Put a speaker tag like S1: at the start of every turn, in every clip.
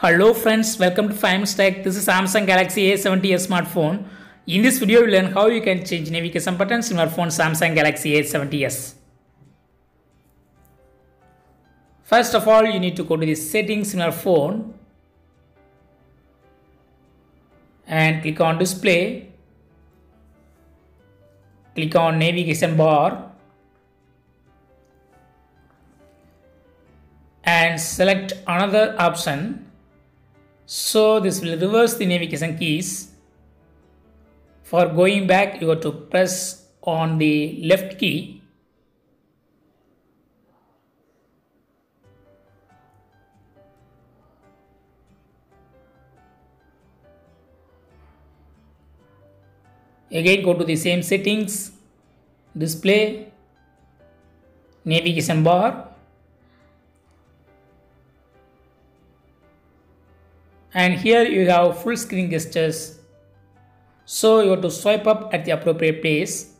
S1: Hello friends, welcome to 5-Minutes Tech. This is Samsung Galaxy A70s smartphone. In this video, we'll learn how you can change navigation buttons in your phone Samsung Galaxy A70s. First of all, you need to go to the settings in your phone and click on display. Click on navigation bar and select another option so this will reverse the navigation keys. For going back, you have to press on the left key. Again go to the same settings, display, navigation bar and here you have full screen gestures. So you have to swipe up at the appropriate place.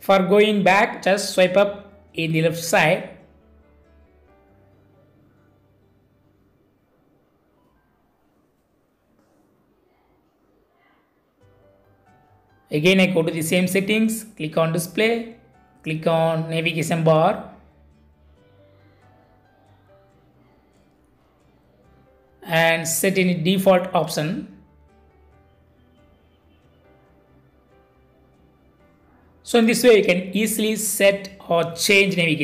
S1: For going back just swipe up in the left side. Again I go to the same settings. Click on display. Click on navigation bar and set in default option. So in this way you can easily set or change navigation